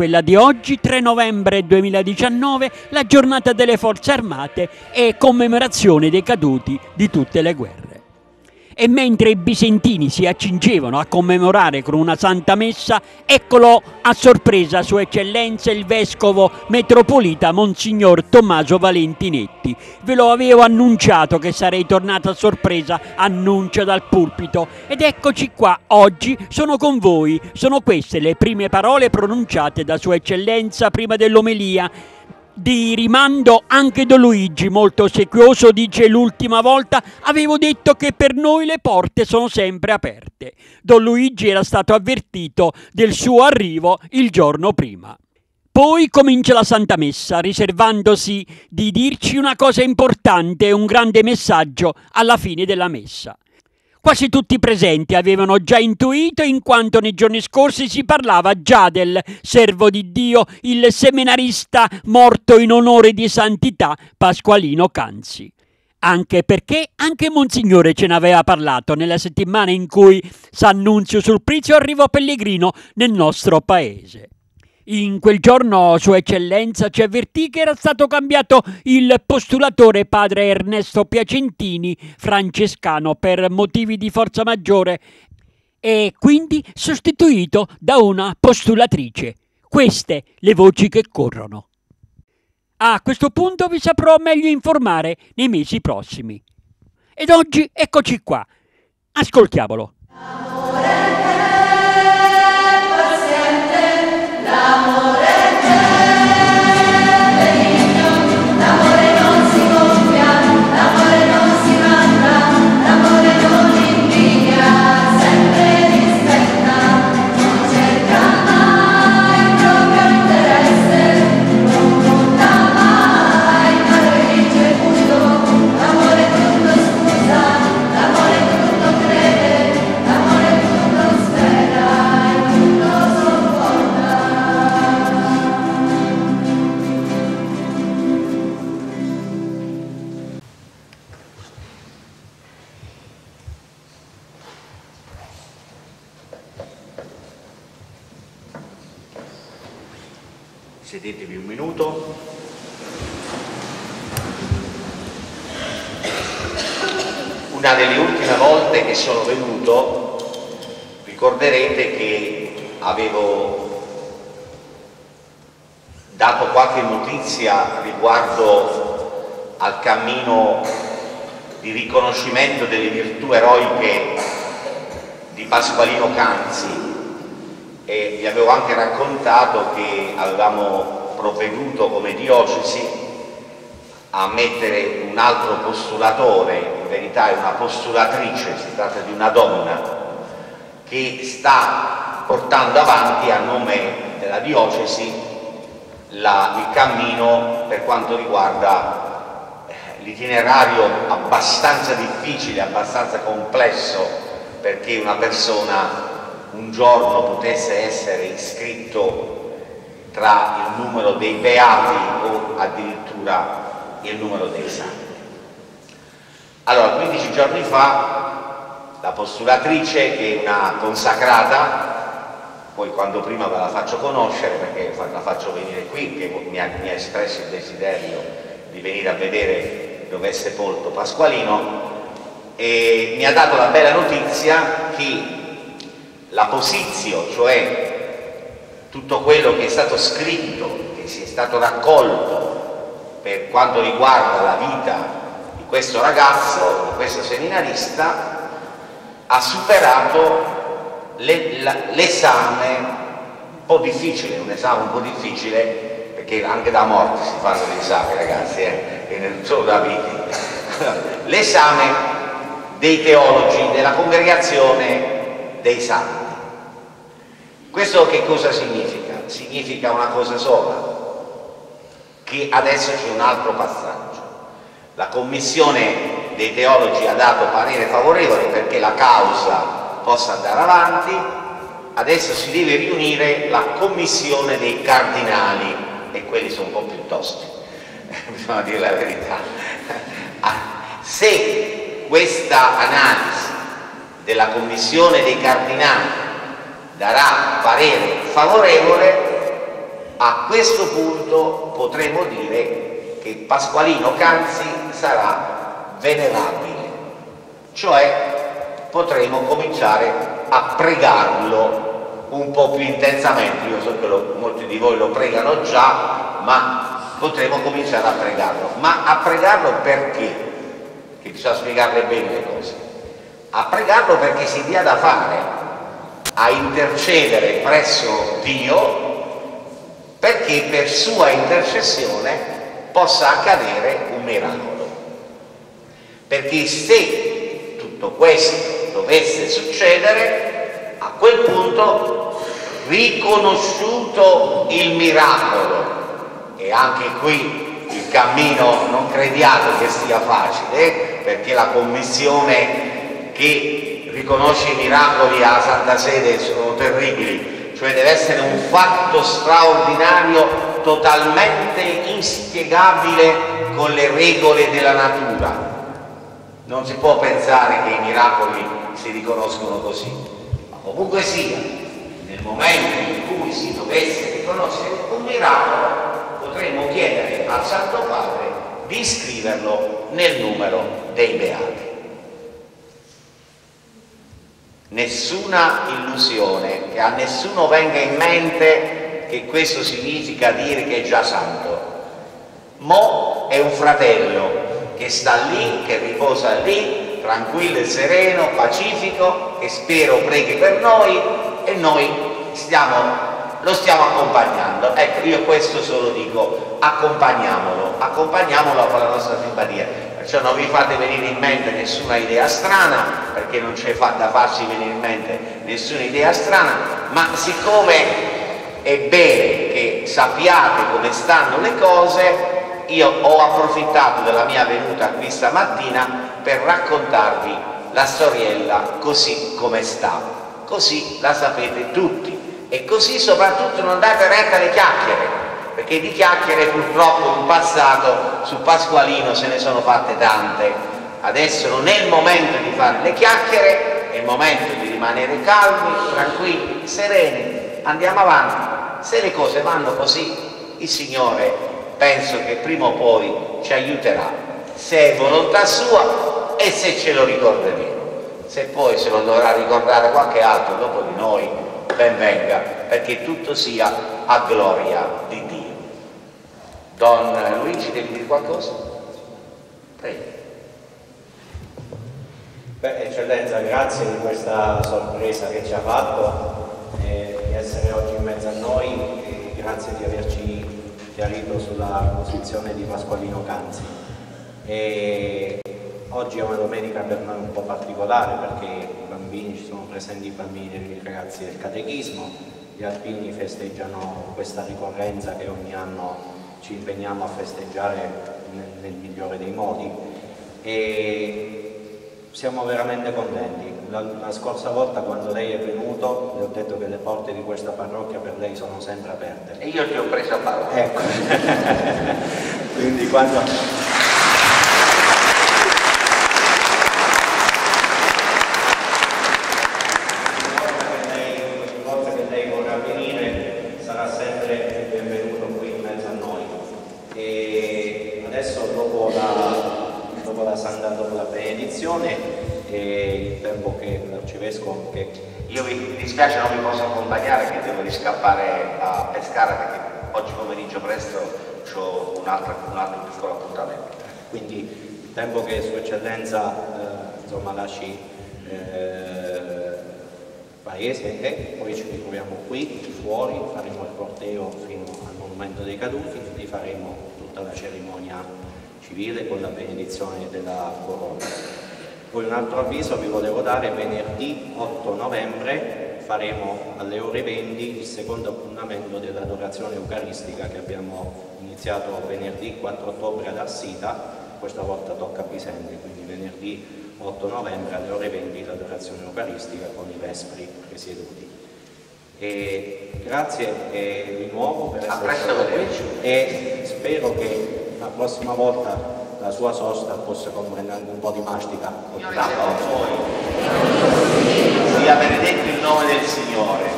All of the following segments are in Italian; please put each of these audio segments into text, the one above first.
quella di oggi, 3 novembre 2019, la giornata delle forze armate e commemorazione dei caduti di tutte le guerre e mentre i bizantini si accingevano a commemorare con una santa messa, eccolo a sorpresa Sua Eccellenza il Vescovo Metropolita Monsignor Tommaso Valentinetti. Ve lo avevo annunciato che sarei tornato a sorpresa, annuncia dal pulpito. Ed eccoci qua, oggi sono con voi. Sono queste le prime parole pronunciate da Sua Eccellenza prima dell'omelia di rimando anche Don Luigi, molto ossequioso, dice l'ultima volta avevo detto che per noi le porte sono sempre aperte. Don Luigi era stato avvertito del suo arrivo il giorno prima. Poi comincia la Santa Messa, riservandosi di dirci una cosa importante un grande messaggio alla fine della Messa. Quasi tutti i presenti avevano già intuito in quanto nei giorni scorsi si parlava già del servo di Dio, il seminarista morto in onore di santità Pasqualino Canzi. Anche perché anche Monsignore ce n'aveva parlato nella settimana in cui Sannunzio Sulprizio arrivò pellegrino nel nostro paese. In quel giorno Sua Eccellenza ci avvertì che era stato cambiato il postulatore padre Ernesto Piacentini, francescano, per motivi di forza maggiore e quindi sostituito da una postulatrice. Queste le voci che corrono. A questo punto vi saprò meglio informare nei mesi prossimi. Ed oggi eccoci qua. Ascoltiamolo. Sedetevi un minuto. Una delle ultime volte che sono venuto, ricorderete che avevo dato qualche notizia riguardo al cammino di riconoscimento delle virtù eroiche di Pasqualino Canzi e vi avevo anche raccontato che avevamo provveduto come diocesi a mettere un altro postulatore, in verità è una postulatrice, si tratta di una donna, che sta portando avanti a nome della diocesi la, il cammino per quanto riguarda eh, l'itinerario abbastanza difficile, abbastanza complesso perché una persona un giorno potesse essere iscritto tra il numero dei beati o addirittura il numero dei santi. Allora, 15 giorni fa la postulatrice, che è una consacrata, poi quando prima ve la faccio conoscere, perché la faccio venire qui, che mi ha, mi ha espresso il desiderio di venire a vedere dove è sepolto Pasqualino, e mi ha dato la bella notizia che la posizio, cioè tutto quello che è stato scritto, che si è stato raccolto per quanto riguarda la vita di questo ragazzo, di questo seminarista, ha superato l'esame un po' difficile, un esame un po' difficile, perché anche da morti si fanno gli esami ragazzi, eh, e non solo da vivi. l'esame dei teologi della congregazione dei santi. Questo che cosa significa? Significa una cosa sola, che adesso c'è un altro passaggio. La commissione dei teologi ha dato parere favorevole perché la causa possa andare avanti, adesso si deve riunire la commissione dei cardinali e quelli sono un po' più tosti, bisogna dire la verità. Se questa analisi della commissione dei cardinali darà parere favorevole, a questo punto potremo dire che Pasqualino Canzi sarà venerabile, cioè potremo cominciare a pregarlo un po' più intensamente, io so che lo, molti di voi lo pregano già, ma potremo cominciare a pregarlo. Ma a pregarlo perché? Che bisogna spiegarle bene le cose. A pregarlo perché si dia da fare, a intercedere presso Dio perché per sua intercessione possa accadere un miracolo. Perché se tutto questo dovesse succedere, a quel punto, riconosciuto il miracolo, e anche qui il cammino non crediate che sia facile, perché la commissione che riconosce i miracoli alla Santa Sede sono terribili, cioè deve essere un fatto straordinario totalmente inspiegabile con le regole della natura. Non si può pensare che i miracoli si riconoscono così, ma comunque sia, nel momento in cui si dovesse riconoscere un miracolo, potremmo chiedere al Santo Padre di iscriverlo nel numero dei beati nessuna illusione, che a nessuno venga in mente che questo significa dire che è già santo. Mo è un fratello che sta lì, che riposa lì, tranquillo e sereno, pacifico, che spero preghi per noi e noi stiamo, lo stiamo accompagnando. Ecco, io questo solo dico, accompagniamolo, accompagniamolo con la nostra simpatia perciò non vi fate venire in mente nessuna idea strana, perché non c'è da farsi venire in mente nessuna idea strana, ma siccome è bene che sappiate come stanno le cose, io ho approfittato della mia venuta qui stamattina per raccontarvi la storiella così come sta, così la sapete tutti. E così soprattutto non date retta alle chiacchiere, perché di chiacchiere purtroppo in passato su Pasqualino se ne sono fatte tante. Adesso non è il momento di fare le chiacchiere, è il momento di rimanere calmi, tranquilli, sereni, andiamo avanti. Se le cose vanno così, il Signore penso che prima o poi ci aiuterà, se è volontà sua e se ce lo ricorderemo. Se poi se lo dovrà ricordare qualche altro dopo di noi, ben venga, perché tutto sia a gloria di Dio. Don Luigi, devi dire qualcosa? Prego. Beh, eccellenza, grazie di questa sorpresa che ci ha fatto, eh, di essere oggi in mezzo a noi e grazie di averci chiarito sulla posizione di Pasqualino Canzi. E oggi è una domenica per noi un po' particolare perché i bambini, ci sono presenti i bambini e i ragazzi del catechismo, gli alpini festeggiano questa ricorrenza che ogni anno ci impegniamo a festeggiare nel, migliore dei modi e siamo veramente contenti. La, la, scorsa volta quando lei è venuto le ho detto che le porte di questa parrocchia per lei sono sempre aperte. E io ti ho preso a parola. Ecco. Quindi quando... l'arcivescovo che... Io mi dispiace non vi posso accompagnare che devo riscappare a pescare perché oggi pomeriggio presto ho un altro, un altro piccolo appuntamento. Quindi il tempo che Sua Eccellenza eh, insomma, lasci eh, paese e poi ci ritroviamo qui fuori, faremo il corteo fino al Monumento dei Caduti e faremo tutta la cerimonia civile con la benedizione della corona. Poi un altro avviso vi volevo dare, venerdì 8 novembre faremo alle ore 20 il secondo appuntamento dell'adorazione eucaristica che abbiamo iniziato venerdì 4 ottobre ad Assita, questa volta tocca a Pisende, quindi venerdì 8 novembre alle ore 20 l'adorazione eucaristica con i vespri presieduti. E grazie eh, di nuovo per essere stato qui e spero che la prossima volta la sua sosta fosse come un po' di mastica o di tappa o so. Sia benedetto il nome del Signore,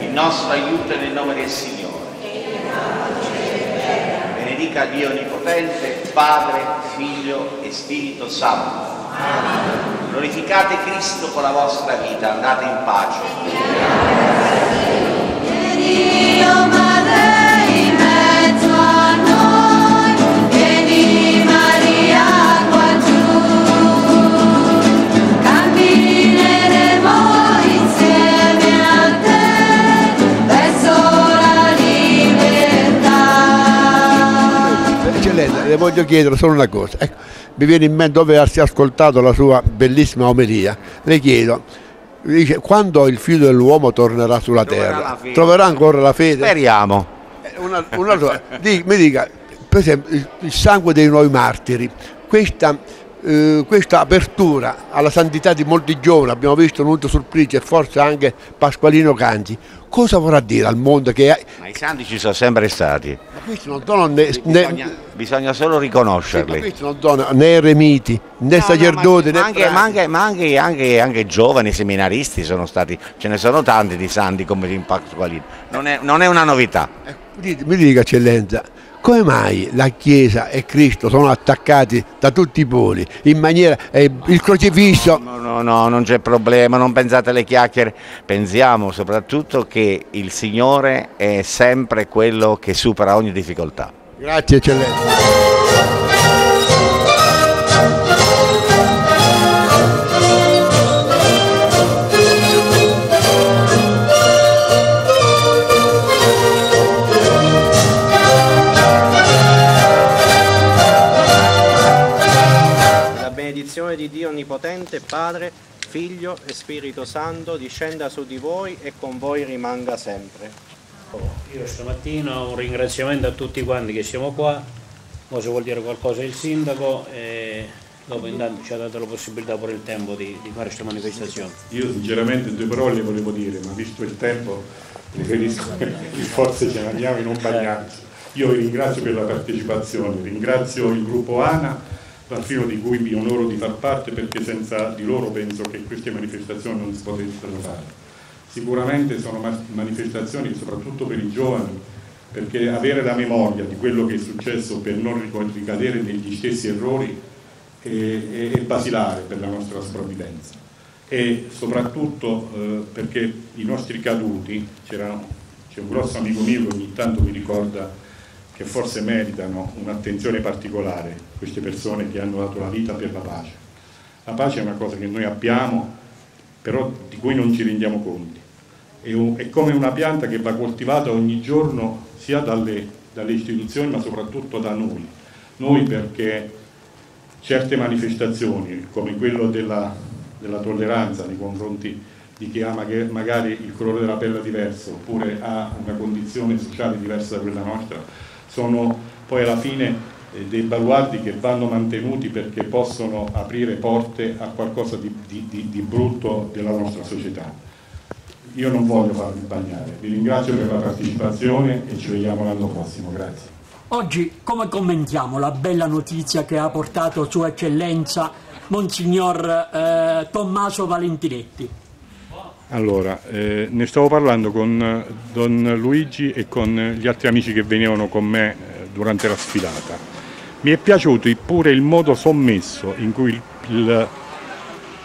il nostro aiuto nel nome del Signore. Benedica Dio Onnipotente, Padre, Figlio e Spirito Santo. Glorificate Cristo con la vostra vita, andate in pace. Le voglio chiedere solo una cosa. Ecco, mi viene in mente dopo aversi ascoltato la sua bellissima omelia, le chiedo, dice, quando il figlio dell'uomo tornerà sulla Troverà terra, troverà ancora la fede? Speriamo. Eh, Una, una mi dica, per esempio, il sangue dei nuovi martiri, questa, eh, questa apertura alla santità di molti giovani, abbiamo visto Nuto Surplice e forse anche Pasqualino Canzi, cosa vorrà dire al mondo che... Ma i santi ci sono sempre stati, Ma questi non sono né, bisogna, né, bisogna solo sì, ma riconoscerli. questi non sono né eremiti, né No, no, sacerdoti, ma, né ma anche, ma anche- ma anche- anche- giovani seminaristi sono stati, ce ne sono tanti di santi come in Pasqualino, non è, non è una novità. Dica- Mi dica eccellenza, come mai la Chiesa e Cristo sono attaccati da tutti i poli in maniera eh, il crocifisso No, no, no, non c'è problema, non pensate alle chiacchiere, pensiamo soprattutto che il Signore è sempre quello che supera ogni difficoltà. Grazie eccellenza. Benedizione di Dio Onnipotente, Padre, Figlio e Spirito Santo discenda su di voi e con voi rimanga sempre. Io stamattina un ringraziamento a tutti quanti che siamo qua, ora se vuol dire qualcosa il sindaco e dopo intanto ci ha dato la possibilità pure il tempo di, di fare questa manifestazione. Io sinceramente due parole le volevo dire, ma visto il tempo preferisco che forse ce ne andiamo e non bagnarci. Io vi ringrazio per la partecipazione, ringrazio il gruppo ANA, Rafino di cui mi onoro di far parte perché senza di loro penso che queste manifestazioni non si potessero fare. Sicuramente sono ma- manifestazioni soprattutto per i giovani, perché avere la memoria di quello che è successo per non ric- ricadere negli stessi errori è, è- è basilare per la nostra sopravvivenza e soprattutto eh, perché i nostri caduti, c'è un grosso amico mio che ogni tanto mi ricorda che forse meritano un'attenzione particolare, queste persone che hanno dato la vita per la pace. La pace è una cosa che noi abbiamo, però di cui non ci rendiamo conti. È, un- è come una pianta che va coltivata ogni giorno sia dalle, dalle istituzioni ma soprattutto da noi. Noi perché certe manifestazioni come quello della, della tolleranza nei confronti di chi ha magari il colore della pelle diverso oppure ha una condizione sociale diversa da quella nostra, sono poi alla fine eh, dei baluardi che vanno mantenuti perché possono aprire porte a qualcosa di, di- di- di brutto della nostra società. Io non voglio farvi bagnare, vi ringrazio per la partecipazione e ci vediamo l'anno prossimo, grazie. Oggi come commentiamo la bella notizia che ha portato Sua Eccellenza Monsignor eh, Tommaso Valentinetti? Allora, eh, ne stavo parlando con eh, Don Luigi e con gli altri amici che venivano con me eh, durante la sfilata. Mi è piaciuto pure il modo sommesso in cui il, il-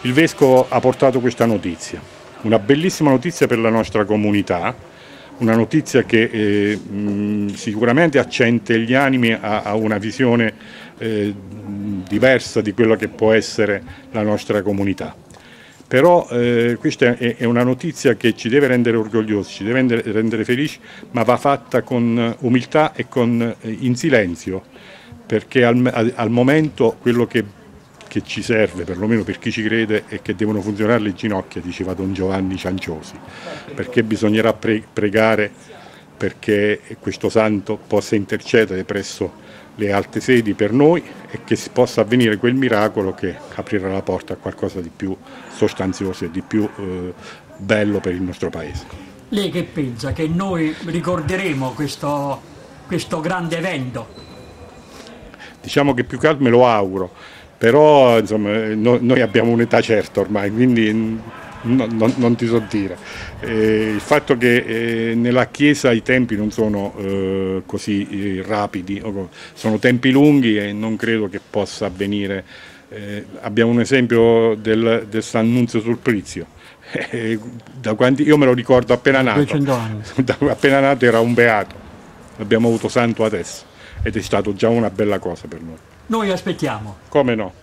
il Vescovo ha portato questa notizia. Una bellissima notizia per la nostra comunità, una notizia che eh, mh, sicuramente accente gli animi a, a una visione eh, diversa di quello che può essere la nostra comunità. Però eh, questa è, è una notizia che ci deve rendere orgogliosi, ci deve rendere, rendere felici, ma va fatta con umiltà e con, eh, in silenzio, perché al- al momento quello che, che ci serve, perlomeno per chi ci crede, è che devono funzionare le ginocchia, diceva Don Giovanni Cianciosi, perché bisognerà pre- pregare perché questo santo possa intercedere presso le alte sedi per noi e che si possa avvenire quel miracolo che aprirà la porta a qualcosa di più sostanzioso e di più eh, bello per il nostro paese. Lei che pensa che noi ricorderemo questo, questo grande evento? Diciamo che più che altro me lo auguro, però insomma, no- noi abbiamo un'età certa ormai, quindi mm, no, no, non ti so dire. Eh, il fatto che eh, nella Chiesa i tempi non sono eh, così eh, rapidi, sono tempi lunghi e non credo che possa avvenire. Eh, abbiamo un esempio del, del San Nunzio Sulprizio. Eh, da quanti, io me lo ricordo appena nato, appena nato era un beato, l'abbiamo avuto santo adesso ed è stato già una bella cosa per noi. Noi aspettiamo. Come no?